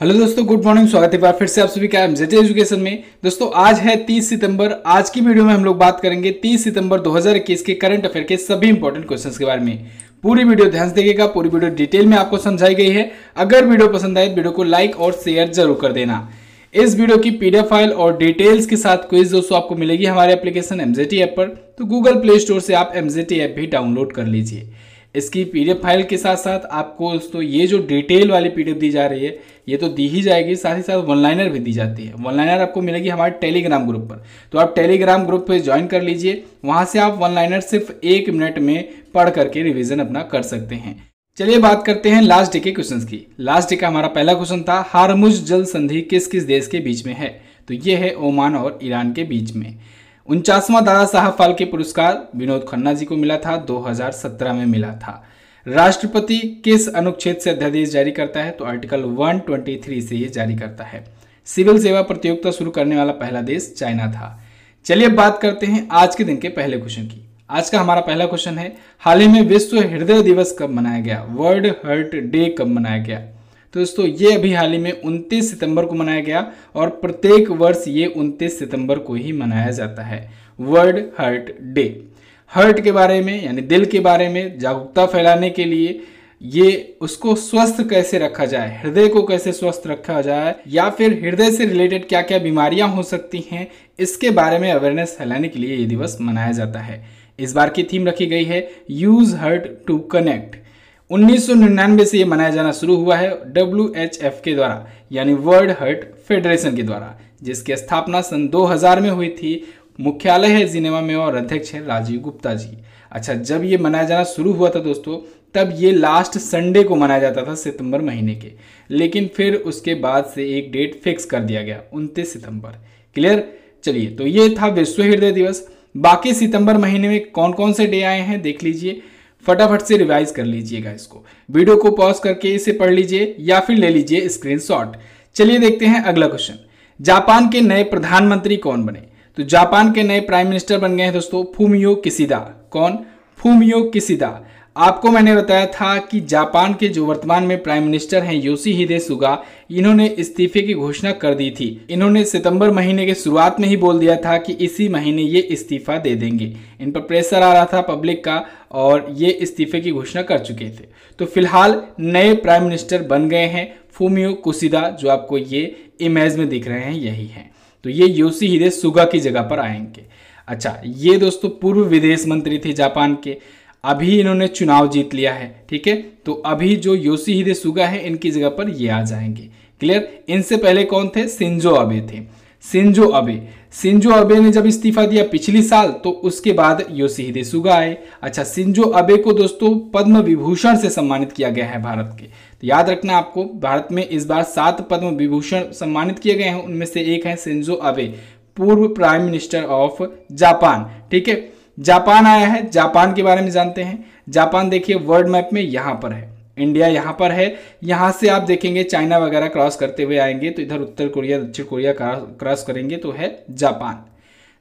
Hello दोस्तों, good morning, स्वागत है फिर से आप सभी का एमजेटी एजुकेशन में। दोस्तों, आज है 30 सितंबर, आज की वीडियो में हम लोग बात करेंगे 30 सितंबर 2021 के करंट अफेयर के सभी इंपॉर्टेंट क्वेश्चंस के बारे में। पूरी वीडियो ध्यान से देखिएगा, पूरी वीडियो डिटेल में आपको समझाई गई है। अगर वीडियो पसंद आए, वीडियो को लाइक और शेयर ज़रूर कर देना। इस वीडियो की पीडीएफ फ़ाइल और डिटेल्स के साथ क्विज दोस्तों आपको मिलेगी हमारे एप्लीकेशन एमजेटी ऐप पर। तो गूगल प्ले स्टोर से आप एमजेटी ऐप भी डाउनलोड कर लीजिए। इसकी पीडीएफ फ़ाइल के साथ साथ आपको दोस्तों ये जो डिटेल वाली पीडीएफ दी जा रही है ये तो दी ही जाएगी, साथ ही साथ वन लाइनर भी दी जाती है। वन लाइनर आपको मिलेगी हमारे टेलीग्राम ग्रुप पर। तो आप टेलीग्राम ग्रुप पर ज्वाइन कर लीजिए। वहाँ से आप वन लाइनर सिर्फ़ एक मिनट में पढ़ करके रिविजन अपना कर सकते हैं। चलिए बात करते हैं लास्ट डे के क्वेश्चंस की। लास्ट डे का हमारा पहला क्वेश्चन था, हारमुज जल संधि किस किस देश के बीच में है? तो ये है ओमान और ईरान के बीच में। उनचासवां दादा साहब फाल्के पुरस्कार विनोद खन्ना जी को मिला था 2017 में मिला था। राष्ट्रपति किस अनुच्छेद से अध्यादेश जारी करता है? तो आर्टिकल 123 से ये जारी करता है। सिविल सेवा प्रतियोगिता शुरू करने वाला पहला देश चाइना था। चलिए बात करते हैं आज के दिन के पहले क्वेश्चन की। आज का हमारा पहला क्वेश्चन है, हाल ही में विश्व हृदय दिवस कब मनाया गया? वर्ल्ड हर्ट डे कब मनाया गया? तो दोस्तों, ये अभी हाल ही में 29 सितंबर को मनाया गया और प्रत्येक वर्ष ये 29 सितंबर को ही मनाया जाता है। World hurt day. हार्ट के बारे में, यानी दिल के बारे में जागरूकता फैलाने के लिए ये उसको स्वस्थ कैसे रखा जाए, हृदय को कैसे स्वस्थ रखा जाए, या फिर हृदय से रिलेटेड क्या क्या बीमारियाँ हो सकती हैं, इसके बारे में अवेयरनेस फैलाने के लिए ये दिवस मनाया जाता है। इस बार की थीम रखी गई है यूज़ हर्ट टू कनेक्ट 1999 से ये मनाया जाना शुरू हुआ है डब्ल्यूएचएफ के द्वारा, यानी वर्ल्ड हर्ट फेडरेशन के द्वारा, जिसकी स्थापना सन 2000 में हुई थी। मुख्यालय है जिनेवा में और अध्यक्ष है राजीव गुप्ता जी। अच्छा जब ये मनाया जाना शुरू हुआ था दोस्तों, तब ये लास्ट संडे को मनाया जाता था सितंबर महीने के। लेकिन फिर उसके बाद से एक डेट फिक्स कर दिया गया, उनतीस सितंबर। क्लियर चलिए तो ये था विश्व हृदय दिवस। बाकी सितंबर महीने में कौन कौन से डे आए हैं, देख लीजिए। फटाफट से रिवाइज कर लीजिएगा इसको वीडियो को पॉज करके इसे पढ़ लीजिए या फिर ले लीजिए स्क्रीनशॉट चलिए देखते हैं अगला क्वेश्चन जापान के नए प्रधानमंत्री कौन बने? तो जापान के नए प्राइम मिनिस्टर बन गए हैं दोस्तों, फूमियो किसिदा। कौन? Fumio Kishida. आपको मैंने बताया था कि जापान के जो वर्तमान में प्राइम मिनिस्टर हैं योशी हिदे सुगा, इन्होंने इस्तीफे की घोषणा कर दी थी। इन्होंने सितंबर महीने के शुरुआत में ही बोल दिया था कि इसी महीने ये इस्तीफा दे देंगे। इन पर प्रेशर आ रहा था पब्लिक का और ये इस्तीफे की घोषणा कर चुके थे। तो फ़िलहाल नए प्राइम मिनिस्टर बन गए हैं फूमियो कुसिदा, जो आपको ये इमेज में दिख रहे हैं, यही है। तो ये योशी हिदे सुगा की जगह पर आएँगे। अच्छा ये दोस्तों पूर्व विदेश मंत्री थे जापान के। अभी इन्होंने चुनाव जीत लिया है, ठीक है? तो अभी जो योशी हिदे सुगा है, इनकी जगह पर ये आ जाएँगे। क्लियर? इनसे पहले कौन थे? सिंजो अबे थे। सिंजो अबे। सिंजो अबे ने जब इस्तीफा दिया पिछली साल तो उसके बाद योशिहिदे सुगा आए। अच्छा सिंजो अबे को दोस्तों पद्म विभूषण से सम्मानित किया गया है भारत के। तो याद रखना आपको, भारत में इस बार सात पद्म विभूषण सम्मानित किए गए हैं। उनमें से एक है सिंजो अबे पूर्व प्राइम मिनिस्टर ऑफ़ जापान ठीक है? जापान आया है। जापान के बारे में जानते हैं। जापान देखिए वर्ल्ड मैप में यहाँ पर है। इंडिया यहाँ पर है। यहाँ से आप देखेंगे, चाइना वगैरह क्रॉस करते हुए आएँगे तो इधर उत्तर कोरिया, दक्षिण कोरिया क्रॉस करेंगे तो है जापान।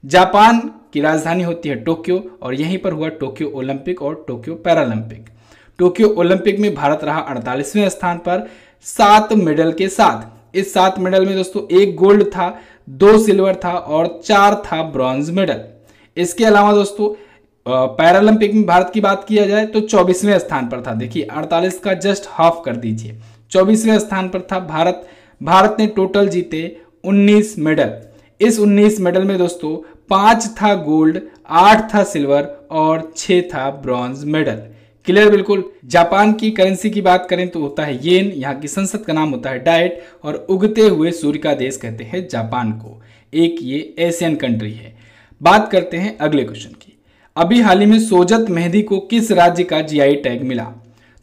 जापान की राजधानी होती है टोक्यो, और यहीं पर हुआ टोक्यो ओलंपिक और टोक्यो पैरालंपिक टोक्यो ओलंपिक में भारत रहा अड़तालीसवें स्थान पर, सात मेडल के साथ। इस सात मेडल में दोस्तों, एक गोल्ड था, दो सिल्वर था और चार था ब्रॉन्ज मेडल। इसके अलावा दोस्तों पैरालंपिक में भारत की बात किया जाए तो चौबीसवें स्थान पर था। देखिए, अड़तालीस का जस्ट हाफ़ कर दीजिए। चौबीसवें स्थान पर था भारत। भारत ने टोटल जीते 19 मेडल। इस 19 मेडल में दोस्तों, पाँच था गोल्ड, आठ था सिल्वर और छह था ब्रॉन्ज मेडल। क्लियर बिल्कुल। जापान की करेंसी की बात करें तो होता है येन यहाँ की संसद का नाम होता है डाइट, और उगते हुए सूर्य का देश कहते हैं जापान को। एक ये एशियन कंट्री है। बात करते हैं अगले क्वेश्चन की। अभी हाल ही में सोजत मेहंदी को किस राज्य का जीआई टैग मिला?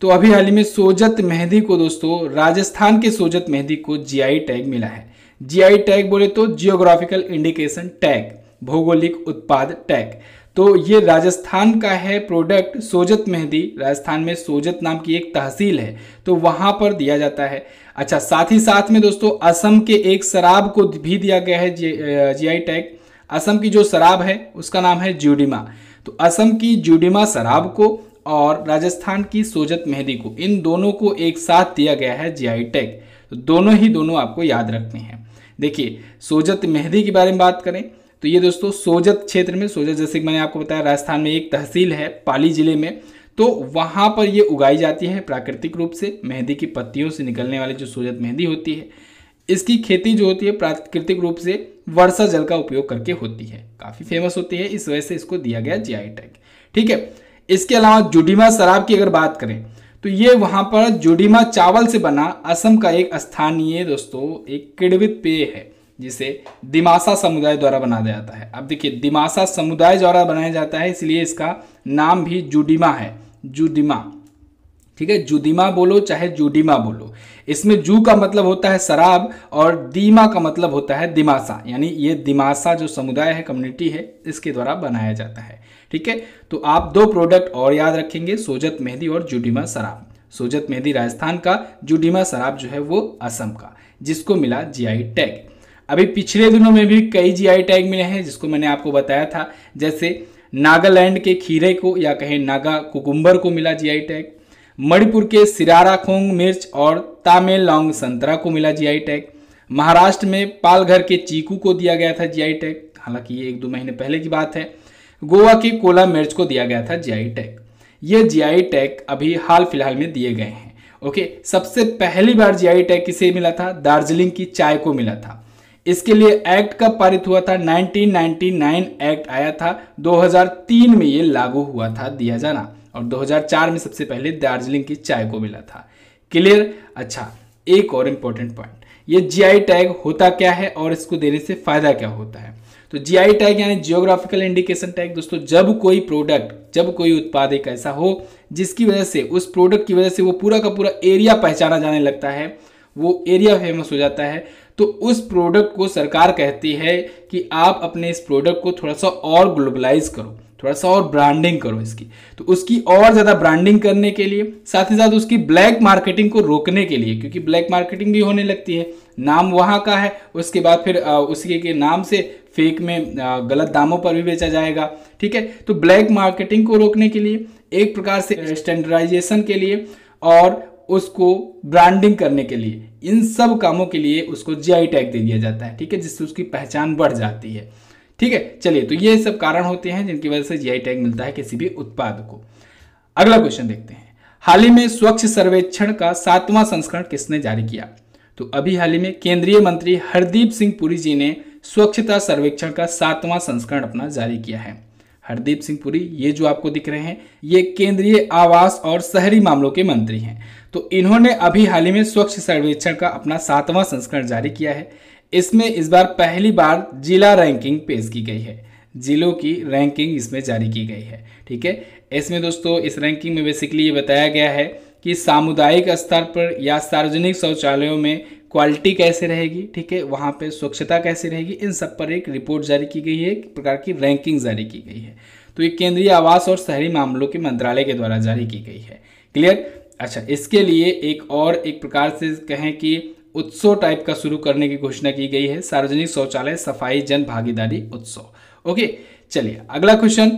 तो अभी हाल ही में सोजत मेहंदी को दोस्तों, राजस्थान के सोजत मेहंदी को जीआई टैग मिला है। जीआई टैग बोले तो जियोग्राफिकल इंडिकेशन टैग भौगोलिक उत्पाद टैग तो ये राजस्थान का है प्रोडक्ट सोजत मेहंदी। राजस्थान में सोजत नाम की एक तहसील है तो वहाँ पर दिया जाता है। अच्छा साथ ही साथ में दोस्तों, असम के एक शराब को भी दिया गया है जी आई टैग असम की जो शराब है, उसका नाम है ज्यूडिमा तो असम की जुडिमा शराब को और राजस्थान की सोजत मेहंदी को, इन दोनों को एक साथ दिया गया है जीआई टैग तो दोनों ही दोनों आपको याद रखने हैं। देखिए, सोजत मेहंदी के बारे में बात करें तो ये दोस्तों सोजत क्षेत्र में, सोजत जैसे कि मैंने आपको बताया, राजस्थान में एक तहसील है, पाली ज़िले में। तो वहाँ पर ये उगाई जाती है प्राकृतिक रूप से मेहंदी की पत्तियों से निकलने वाली जो सोजत मेहंदी होती है। इसकी खेती जो होती है प्राकृतिक रूप से वर्षा जल का उपयोग करके होती है। काफ़ी फ़ेमस होती है, इस वजह से इसको दिया गया जीआई टैग ठीक है, इसके अलावा जुडीमा शराब की अगर बात करें तो ये वहाँ पर जुडीमा चावल से बना असम का एक स्थानीय दोस्तों, एक किड़वित पेय है। जिसे दिमासा समुदाय द्वारा बनाया जाता है। अब देखिए, दिमासा समुदाय द्वारा बनाया जाता है, इसलिए इसका नाम भी जुडिमा है। जुडिमा, ठीक है? जुदिमा बोलो, चाहे जुडिमा बोलो। इसमें जू का मतलब होता है शराब और दीमा का मतलब होता है दिमासा। यानी ये दिमासा जो समुदाय है कम्युनिटी है, इसके द्वारा बनाया जाता है, ठीक है? तो आप दो प्रोडक्ट और याद रखेंगे, सोजत मेहंदी और जुडिमा शराब। सोजत मेहंदी राजस्थान का, जुडिमा शराब जो है वो असम का, जिसको मिला जीआई टैग अभी पिछले दिनों में भी कई जीआई टैग मिले हैं, जिसको मैंने आपको बताया था। जैसे नागालैंड के खीरे को या कहें नागा कुकुम्बर को मिला जीआई टैग मणिपुर के सिरारा खोंग मिर्च और तामेलौंग संतरा को मिला जीआई टैग महाराष्ट्र में पालघर के चीकू को दिया गया था जीआई टैग हालाँकि ये एक दो महीने पहले की बात है। गोवा की कोला मिर्च को दिया गया था जीआई टैग ये जीआई टैग अभी हाल फ़िलहाल में दिए गए हैं। ओके, सबसे पहली बार जीआई टैग किसे मिला था? दार्जिलिंग की चाय को मिला था। इसके लिए एक्ट कब पारित हुआ था? 1999 एक्ट आया था। 2003 में ये लागू हुआ था, दिया जाना। और 2004 में सबसे पहले दार्जिलिंग की चाय को मिला था। क्लियर? अच्छा एक और इंपॉर्टेंट पॉइंट ये जीआई टैग होता क्या है और इसको देने से फ़ायदा क्या होता है? तो जीआई टैग यानी जियोग्राफिकल इंडिकेशन टैग दोस्तों, जब कोई प्रोडक्ट जब कोई उत्पाद एक ऐसा हो, जिसकी वजह से, उस प्रोडक्ट की वजह से वो पूरा का पूरा एरिया पहचाना जाने लगता है, वो एरिया फ़ेमस हो जाता है तो उस प्रोडक्ट को सरकार कहती है कि आप अपने इस प्रोडक्ट को थोड़ा सा और ग्लोबलाइज करो, थोड़ा सा और ब्रांडिंग करो इसकी। तो उसकी और ज़्यादा ब्रांडिंग करने के लिए, साथ ही साथ उसकी ब्लैक मार्केटिंग को रोकने के लिए, क्योंकि ब्लैक मार्केटिंग भी होने लगती है। नाम वहाँ का है, उसके बाद फिर उसी के नाम से फेक में गलत दामों पर भी बेचा जाएगा, ठीक है? तो ब्लैक मार्केटिंग को रोकने के लिए, एक प्रकार से स्टैंडर्डाइजेशन के लिए, और उसको ब्रांडिंग करने के लिए, इन सब कामों के लिए उसको जीआई टैग दे दिया जाता है, ठीक है, जिससे उसकी पहचान बढ़ जाती है। ठीक है, चलिए तो ये सब कारण होते हैं जिनकी वजह से जीआई टैग मिलता है किसी भी उत्पाद को। अगला क्वेश्चन देखते हैं। हाल ही में स्वच्छ सर्वेक्षण का सातवां संस्करण किसने जारी किया? तो अभी हाल ही में केंद्रीय मंत्री हरदीप सिंह पुरी जी ने स्वच्छता सर्वेक्षण का सातवां संस्करण अपना जारी किया है। हरदीप सिंह पुरी, ये जो आपको दिख रहे हैं, ये केंद्रीय आवास और शहरी मामलों के मंत्री हैं। तो इन्होंने अभी हाल ही में स्वच्छ सर्वेक्षण का अपना सातवां संस्करण जारी किया है। इसमें इस बार पहली बार जिला रैंकिंग पेश की गई है। जिलों की रैंकिंग इसमें जारी की गई है, ठीक है? इसमें दोस्तों, इस रैंकिंग में बेसिकली ये बताया गया है कि सामुदायिक स्तर पर या सार्वजनिक शौचालयों में क्वालिटी कैसे रहेगी, ठीक है? वहाँ पे स्वच्छता कैसे रहेगी? इन सब पर एक रिपोर्ट जारी की गई है, एक प्रकार की रैंकिंग जारी की गई है। तो ये केंद्रीय आवास और शहरी मामलों के मंत्रालय के द्वारा जारी की गई है। क्लियर अच्छा इसके लिए एक और एक प्रकार से कहें कि उत्सव टाइप का शुरू करने की घोषणा की गई है, सार्वजनिक शौचालय, सफ़ाई, जन भागीदारी उत्सव। ओके चलिए, अगला क्वेश्चन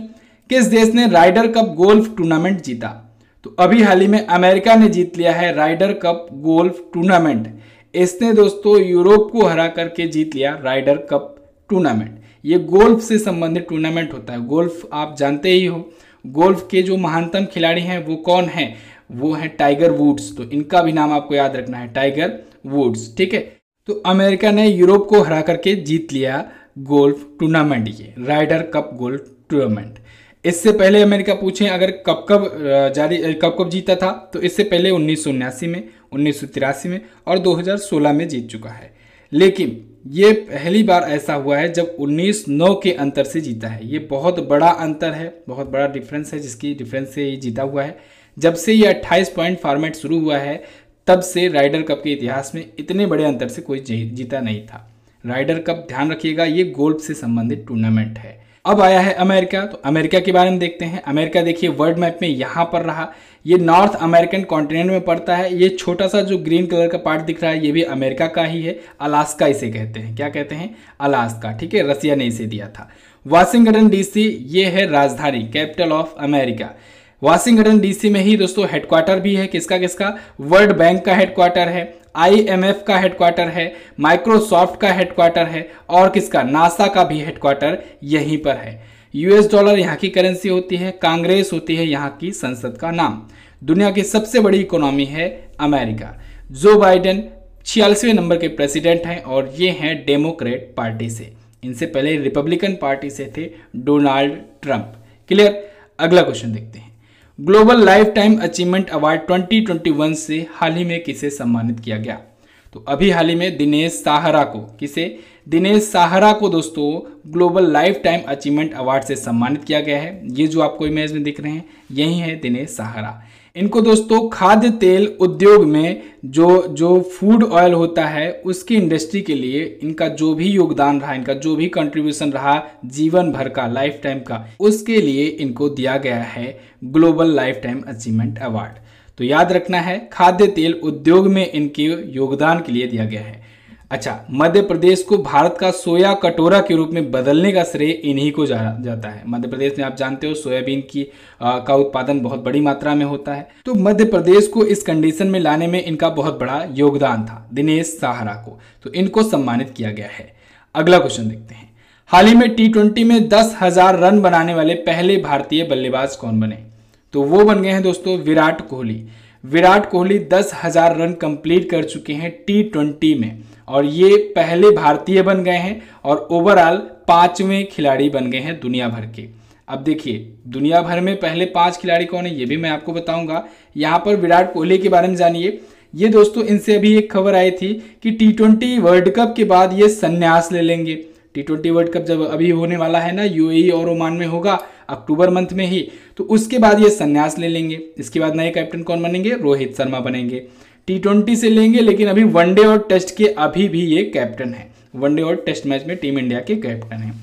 किस देश ने राइडर कप गोल्फ टूर्नामेंट जीता? तो अभी हाल ही में अमेरिका ने जीत लिया है राइडर कप गोल्फ टूर्नामेंट इसने दोस्तों यूरोप को हरा करके जीत लिया राइडर कप टूर्नामेंट ये गोल्फ से संबंधित टूर्नामेंट होता है। गोल्फ आप जानते ही हो गोल्फ के जो महानतम खिलाड़ी हैं वो कौन हैं? वो है टाइगर वुड्स तो इनका भी नाम आपको याद रखना है टाइगर वुड्स ठीक है? तो अमेरिका ने यूरोप को हरा करके जीत लिया गोल्फ टूर्नामेंट, ये राइडर कप गोल्फ टूर्नामेंट। इससे पहले अमेरिका पूछें, अगर कब कब जारी कब कब जीता था तो इससे पहले उन्नीस में, उन्नीस सौ तिरासी में और 2016 में जीत चुका है। लेकिन ये पहली बार ऐसा हुआ है जब 19 नौ के अंतर से जीता है। ये बहुत बड़ा अंतर है, बहुत बड़ा डिफरेंस है जिसकी डिफरेंस से ये जीता हुआ है। जब से ये 28 पॉइंट फॉर्मेट शुरू हुआ है, तब से राइडर कप के इतिहास में इतने बड़े अंतर से कोई जीता नहीं था। राइडर कप ध्यान रखिएगा, ये गोल्फ से संबंधित टूर्नामेंट है। अब आया है अमेरिका तो अमेरिका के बारे में देखते हैं। अमेरिका देखिए वर्ल्ड मैप में यहाँ पर रहा। ये नॉर्थ अमेरिकन कॉन्टिनेंट में पड़ता है। ये छोटा सा जो ग्रीन कलर का पार्ट दिख रहा है, ये भी अमेरिका का ही है। अलास्का इसे कहते हैं। क्या कहते हैं? अलास्का ठीक है? रसिया ने इसे दिया था। वाशिंगटन डीसी ये है राजधानी capital of America Washington D C ही दोस्तों हेडक्वार्टर भी है। किसका किसका? वर्ल्ड बैंक का हेडक्वार्टर है, आईएमएफ का हेडक्वार्टर है, माइक्रोसॉफ्ट का हेडक्वार्टर है और किसका? नासा का भी हेडक्वार्टर यहीं पर है। यूएस डॉलर यहाँ की करेंसी होती है, कांग्रेस होती है यहाँ की संसद का नाम। दुनिया की सबसे बड़ी इकोनॉमी है अमेरिका। जो बाइडेन छियालीसवें नंबर के प्रेसिडेंट हैं और ये हैं डेमोक्रेट पार्टी से। इनसे पहले रिपब्लिकन पार्टी से थे डोनाल्ड ट्रंप। क्लियर? अगला क्वेश्चन देखते हैं। Global life time achievement award 2021 से हाल ही में किसे सम्मानित किया गया? तो अभी हाल ही में दिनेश साहरा को किसे? दिनेश साहरा को दोस्तों, global life time achievement award से सम्मानित किया गया है। ये जो आपको इमेज में दिख रहे हैं, यही है दिनेश साहरा। इनको दोस्तों खाद्य तेल उद्योग में जो जो फ़ूड ऑयल होता है, उसकी इंडस्ट्री के लिए इनका जो भी योगदान रहा, इनका जो भी कंट्रीब्यूशन रहा जीवन भर का लाइफ टाइम का, उसके लिए इनको दिया गया है global life time achievement award तो याद रखना है, खाद्य तेल उद्योग में इनके योगदान के लिए दिया गया है। अच्छा मध्य प्रदेश को भारत का सोया कटोरा के रूप में बदलने का श्रेय इन्हीं को जा, जाता है। मध्य प्रदेश में आप जानते हो सोयाबीन की आ, का उत्पादन बहुत बड़ी मात्रा में होता है। तो मध्य प्रदेश को इस कंडीशन में लाने में इनका बहुत बड़ा योगदान था दिनेश सहारा को। तो इनको सम्मानित किया गया है। अगला क्वेश्चन देखते हैं। हाल ही में टी ट्वेंटी में दस हज़ार रन बनाने वाले पहले भारतीय बल्लेबाज कौन बने? तो वो बन गए हैं दोस्तों विराट कोहली। विराट कोहली दस हज़ार रन कंप्लीट कर चुके हैं टी ट्वेंटी में। और ये पहले भारतीय बन गए हैं और ओवरऑल पाँचवें खिलाड़ी बन गए हैं दुनिया भर के। अब देखिए, दुनिया भर में पहले पाँच खिलाड़ी कौन है, ये भी मैं आपको बताऊँगा। यहाँ पर विराट कोहली के बारे में जानिए। ये दोस्तों, इनसे अभी एक खबर आई थी कि टी ट्वेंटी वर्ल्ड कप के बाद ये संन्यास ले लेंगे। टी ट्वेंटी वर्ल्ड कप जब अभी होने वाला है ना यूएई और ओमान में होगा अक्टूबर मंथ में ही। तो उसके बाद ये संन्यास ले लेंगे। इसके बाद नए कैप्टन कौन बनेंगे? रोहित शर्मा बनेंगे। टी ट्वेंटी से लेंगे, लेकिन अभी वनडे और टेस्ट के अभी भी ये कैप्टन है। वनडे और टेस्ट मैच में टीम इंडिया के कैप्टन है।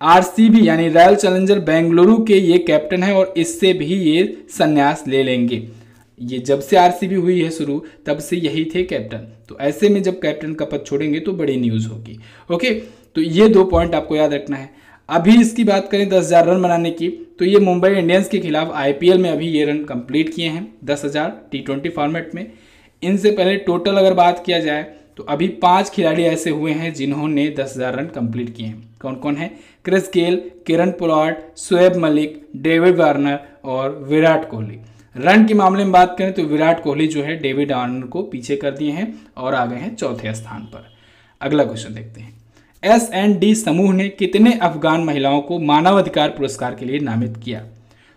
आरसीबी यानी रॉयल चैलेंजर बेंगलुरु के ये कैप्टन है और इससे भी ये संन्यास ले लेंगे। ये जब से आरसीबी हुई है शुरू, तब से यही थे कैप्टन तो ऐसे में जब कैप्टन का पद छोड़ेंगे तो बड़ी न्यूज़ होगी। ओके तो ये दो पॉइंट आपको याद रखना है। अभी इसकी बात करें दस हज़ार रन बनाने की तो ये मुंबई इंडियंस के खिलाफ आईपीएल में अभी ये रन कंप्लीट किए हैं, दस हज़ार टी ट्वेंटी फॉर्मेट में। इनसे पहले टोटल अगर बात किया जाए तो अभी पाँच खिलाड़ी ऐसे हुए हैं जिन्होंने दस हज़ार रन कंप्लीट किए हैं। कौन कौन है? Chris Gayle, Kieron Pollard, Shoaib Malik, David Warner और विराट कोहली। रन के मामले में बात करें तो विराट कोहली जो है, डेविड वार्नर को पीछे कर दिए हैं और आ गए हैं चौथे स्थान पर। अगला क्वेश्चन देखते हैं। एस एंड डी समूह ने कितने अफगान महिलाओं को मानवाधिकार पुरस्कार के लिए नामित किया?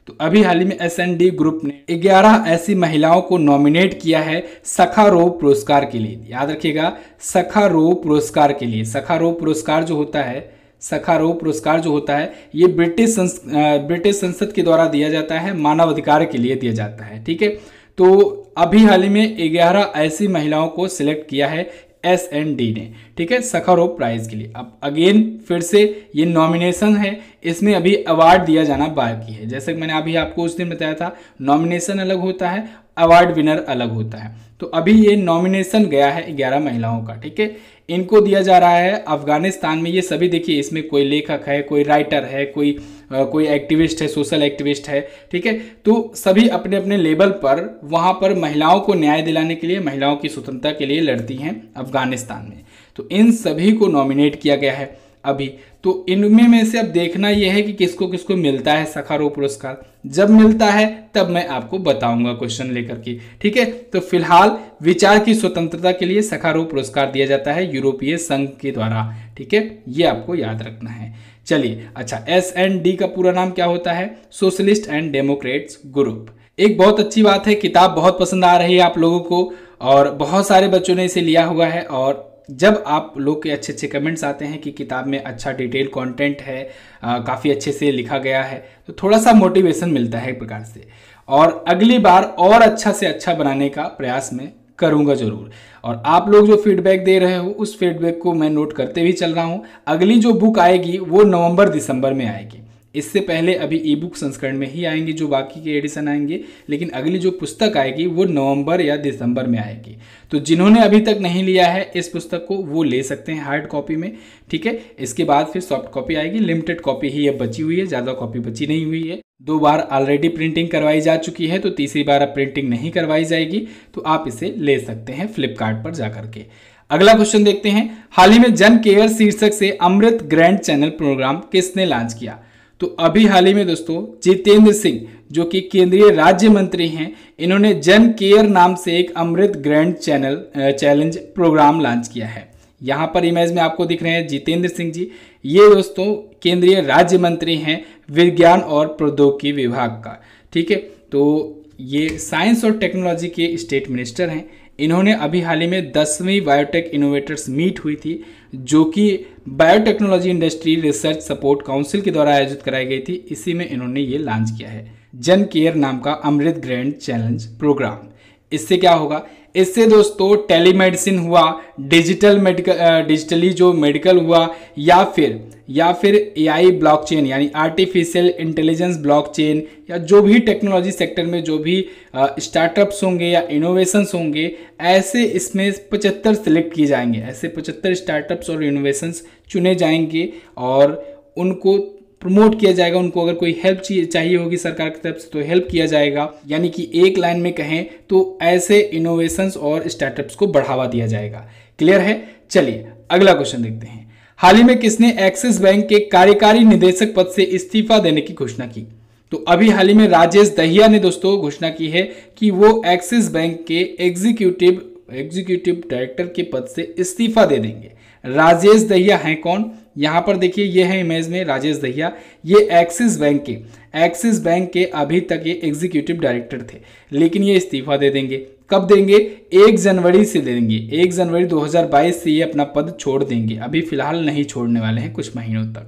तो अभी हाल ही में एस एन डी ग्रुप ने 11 ऐसी महिलाओं को नॉमिनेट किया है सखारो पुरस्कार के लिए। याद रखिएगा सखारो पुरस्कार के लिए। सखारो पुरस्कार जो होता है सखारो पुरस्कार जो होता है, ये ब्रिटिश ब्रिटिश संसद के द्वारा दिया जाता है, मानवाधिकार के लिए दिया जाता है, ठीक है? तो अभी हाल ही में ग्यारह ऐसी महिलाओं को सिलेक्ट किया है एस एन डी ने, ठीक है सखारो प्राइज के लिए। अब अगेन फिर से ये नॉमिनेशन है, इसमें अभी अवार्ड दिया जाना बाकी है। जैसे मैंने अभी आपको उस दिन बताया था नॉमिनेशन अलग होता है अवार्ड विनर अलग होता है। तो अभी ये नॉमिनेशन गया है ग्यारह महिलाओं का ठीक है? इनको दिया जा रहा है अफ़गानिस्तान में ये सभी देखिए इसमें कोई लेखक है कोई राइटर है कोई आ, कोई एक्टिविस्ट है सोशल एक्टिविस्ट है ठीक है? तो सभी अपने अपने लेवल पर वहाँ पर महिलाओं को न्याय दिलाने के लिए महिलाओं की स्वतंत्रता के लिए लड़ती हैं अफ़गानिस्तान में। तो इन सभी को नॉमिनेट किया गया है। अभी। तो इनमें में से अब देखना यह है कि किसको किसको मिलता है सखारो पुरस्कार। जब मिलता है, तब मैं आपको बताऊँगा क्वेश्चन लेकर के। ठीक है? तो फ़िलहाल विचार की स्वतंत्रता के लिए सखारो पुरस्कार दिया जाता है यूरोपीय संघ के द्वारा। ठीक है? ये आपको याद रखना है। चलिए अच्छा एस एंड डी का पूरा नाम क्या होता है? Socialist and democrats group. एक बहुत अच्छी बात है, किताब बहुत पसंद आ रही है आप लोगों को और बहुत सारे बच्चों ने इसे लिया हुआ है और जब आप लोग के अच्छे अच्छे कमेंट्स आते हैं कि किताब में अच्छा डिटेल कंटेंट है काफ़ी अच्छे से लिखा गया है तो थोड़ा सा मोटिवेशन मिलता है एक प्रकार से। और अगली बार और अच्छा से अच्छा बनाने का प्रयास मैं करूँगा ज़रूर। और आप लोग जो फीडबैक दे रहे हो, उस फीडबैक को मैं नोट करते भी चल रहा हूँ। अगली जो बुक आएगी, वो नवंबर दिसंबर में आएगी। इससे पहले अभी ई बुक संस्करण में ही आएँगे, जो बाकी के एडिशन आएँगे, लेकिन अगली जो पुस्तक आएगी, वो नवंबर या दिसंबर में आएगी। तो जिन्होंने अभी तक नहीं लिया है इस पुस्तक को, वो ले सकते हैं हार्ड कॉपी में, ठीक है? इसके बाद फिर सॉफ्ट कॉपी आएगी लिमिटेड कॉपी ही अब बची हुई है, ज़्यादा कॉपी बची नहीं हुई है। दो बार ऑलरेडी प्रिंटिंग करवाई जा चुकी है तो तीसरी बार अब प्रिंटिंग नहीं करवाई जाएगी तो आप इसे ले सकते हैं फ्लिपकार्ट पर जाकर के अगला क्वेश्चन देखते हैं। हाल ही में जन केयर शीर्षक से अमृत ग्रैंड चैनल प्रोग्राम किसने लॉन्च किया? तो अभी हाल ही में दोस्तों, जितेंद्र सिंह, जो कि केंद्रीय राज्य मंत्री हैं, इन्होंने जन केयर नाम से एक Amrit grand channel challenge program launch किया है। यहाँ पर इमेज में आपको दिख रहे हैं जितेंद्र सिंह जी। ये दोस्तों, केंद्रीय राज्य मंत्री हैं, विज्ञान और प्रौद्योगिकी विभाग का। ठीक है? तो ये साइंस और टेक्नोलॉजी के स्टेट मिनिस्टर हैं। इन्होंने अभी हाल ही में दसवीं बायोटेक इनोवेटर्स मीट हुई थी। जो कि biotechnology industry research support council के द्वारा आयोजित कराई गई थी, इसी में इन्होंने ये लॉन्च किया है। जन केयर नाम का अमृत ग्रैंड चैलेंज प्रोग्राम इससे क्या होगा? इससे दोस्तों टेलीमेडिसिन हुआ डिजिटल मेडिकल डिजिटली जो मेडिकल हुआ, या फिर या फिर एआई ब्लॉकचेन यानी आर्टिफिशियल इंटेलिजेंस ब्लॉकचेन या जो भी टेक्नोलॉजी सेक्टर में जो भी स्टार्टअप्स होंगे या इनोवेशंस होंगे, ऐसे इसमें पचहत्तर सेलेक्ट किए जाएँगे। ऐसे पचहत्तर स्टार्टअप्स और इनोवेशंस चुने जाएँगे और उनको प्रमोट किया जाएगा, उनको अगर कोई हेल्प चाहिए होगी सरकार की तरफ़ से तो हेल्प किया जाएगा। यानी कि एक लाइन में कहें तो ऐसे इनोवेशंस और स्टार्टअप्स को बढ़ावा दिया जाएगा। क्लियर है? चलिए, अगला क्वेश्चन देखते हैं। हाल ही में किसने एक्सिस बैंक के कार्यकारी निदेशक पद से इस्तीफा देने की घोषणा की? तो अभी हाल ही में राजेश दहिया ने दोस्तों घोषणा की है कि वो एक्सिस बैंक के एग्जीक्यूटिव एग्जीक्यूटिव डायरेक्टर के पद से इस्तीफा दे देंगे। राजेश दहिया हैं कौन? यहाँ पर देखिए, ये है इमेज में राजेश दहिया। ये एक्सिस बैंक के एक्सिस बैंक के अभी तक ये एग्जीक्यूटिव डायरेक्टर थे। लेकिन ये इस्तीफा दे देंगे। कब देंगे? एक जनवरी से दे देंगे। एक जनवरी 2022 से ये अपना पद छोड़ देंगे। अभी फ़िलहाल नहीं छोड़ने वाले हैं कुछ महीनों तक।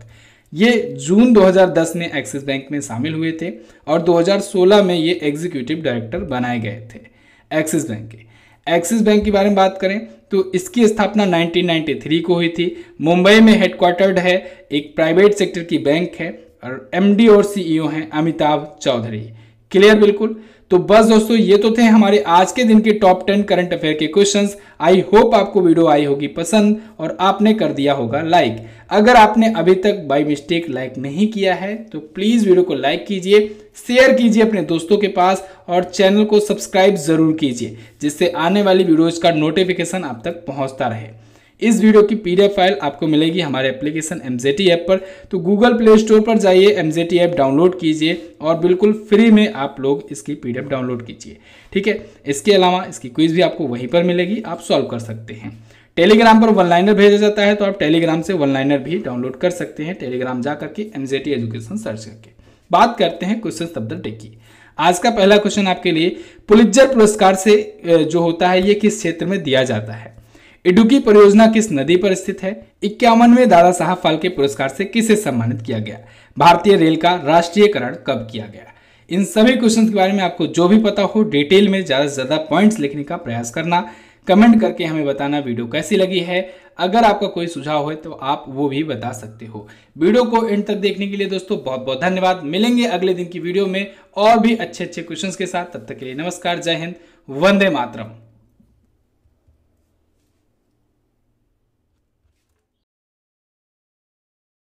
ये जून 2010 में एक्सिस बैंक में शामिल हुए थे और 2016 में ये एग्जीक्यूटिव डायरेक्टर बनाए गए थे एक्सिस बैंक के। एक्सिस बैंक के बारे में बात करें तो इसकी स्थापना 1993 को हुई थी। मुंबई में हेडक्वार्टर्ड है, एक प्राइवेट सेक्टर की बैंक है और एमडी और सीईओ हैं अमिताभ चौधरी। क्लियर बिल्कुल? तो बस दोस्तों, ये तो थे हमारे आज के दिन के टॉप टेन करंट अफेयर के क्वेश्चंस आई होप आपको वीडियो आई होगी पसंद और आपने कर दिया होगा लाइक अगर आपने अभी तक बाई मिस्टेक लाइक नहीं किया है तो प्लीज़ वीडियो को लाइक कीजिए शेयर कीजिए अपने दोस्तों के पास और चैनल को सब्सक्राइब ज़रूर कीजिए, जिससे आने वाली वीडियोज़ का नोटिफिकेशन आप तक पहुँचता रहे। इस वीडियो की पीडीएफ फ़ाइल आपको मिलेगी हमारे एप्लीकेशन एमजेटी ऐप पर। तो गूगल प्ले स्टोर पर जाइए एमजेटी ऐप डाउनलोड कीजिए और बिल्कुल फ्री में आप लोग इसकी पीडीएफ डाउनलोड कीजिए। ठीक है? इसके अलावा इसकी क्विज भी आपको वहीं पर मिलेगी, आप सॉल्व कर सकते हैं। टेलीग्राम पर वन लाइनर भेजा जाता है तो आप टेलीग्राम से वन लाइनर भी डाउनलोड कर सकते हैं, टेलीग्राम जा करके एमजेटी एजुकेशन सर्च करके। बात करते हैं क्वेश्चन शब्द टेकी। आज का पहला क्वेश्चन आपके लिए पुलिजर पुरस्कार से जो होता है, ये किस क्षेत्र में दिया जाता है? इडुकी परियोजना किस नदी पर स्थित है? इक्यावनवे दादा साहब फाल्के पुरस्कार से किसे सम्मानित किया गया? भारतीय रेल का राष्ट्रीयकरण कब किया गया? इन सभी क्वेश्चन के बारे में आपको जो भी पता हो डिटेल में ज़्यादा से ज़्यादा पॉइंट्स लिखने का प्रयास करना। कमेंट करके हमें बताना वीडियो कैसी लगी है। अगर आपका कोई सुझाव है तो आप वो भी बता सकते हो। वीडियो को एंड तक देखने के लिए दोस्तों बहुत बहुत धन्यवाद। मिलेंगे अगले दिन की वीडियो में और भी अच्छे अच्छे क्वेश्चंस के साथ। तब तक के लिए नमस्कार, जय हिंद, वंदे मातरम।